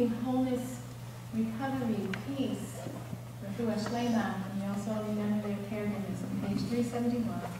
seeking wholeness, recovery, peace, refuah shlema, and we also remember their caregivers on page 371.